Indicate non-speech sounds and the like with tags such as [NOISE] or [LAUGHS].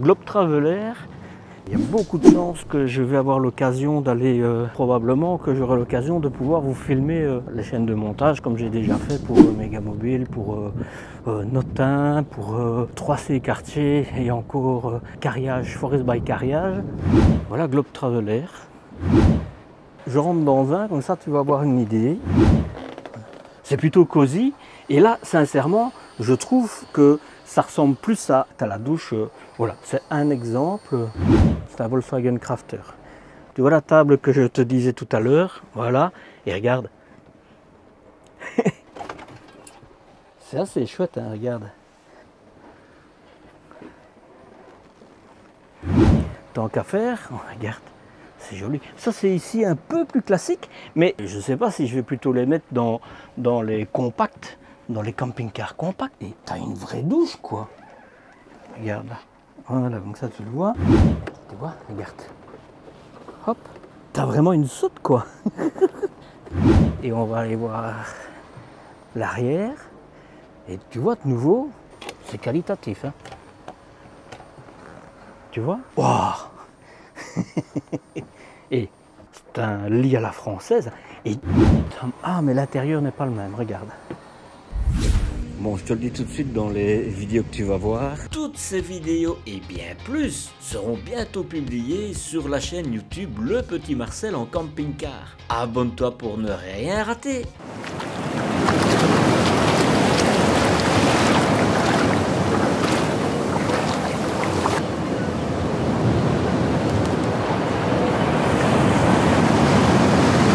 Globe Traveler, il y a beaucoup de chances que je vais avoir l'occasion d'aller, euh, probablement que j'aurai l'occasion de pouvoir vous filmer euh, les chaînes de montage comme j'ai déjà fait pour euh, Megamobile, pour euh, Notin, pour 3C Quartier et encore Carriage, Forest by Carriage. Voilà Globe Traveler. Je rentre dans un, comme ça tu vas avoir une idée. C'est plutôt cosy. Et là, sincèrement, je trouve que ça ressemble plus à, à la douche. euh, voilà, c'est un exemple. C'est un Volkswagen Crafter. Tu vois la table que je te disais tout à l'heure, voilà. Et regarde. [LAUGHS] c'est assez chouette, hein, regarde. Tant qu'à faire, [LAUGHS] regarde. C'est joli. Ça, c'est ici un peu plus classique, mais je ne sais pas si je vais plutôt les mettre dans, dans les compacts, dans les camping-cars compacts. Et t'as une vraie douche, quoi. Regarde là. Voilà, donc ça, tu le vois. Tu vois, regarde. Hop. T'as vraiment une saute, quoi. [LAUGHS] Et on va aller voir l'arrière. Et tu vois, de nouveau, c'est qualitatif. Hein. Tu vois? Waouh [LAUGHS] Et c'est un lit à la française. Et ah, mais l'intérieur n'est pas le même. Regarde. Bon, je te le dis tout de suite dans les vidéos que tu vas voir. Toutes ces vidéos et bien plus seront bientôt publiées sur la chaîne YouTube Le Petit Marcel en camping-car. Abonne-toi pour ne rien rater.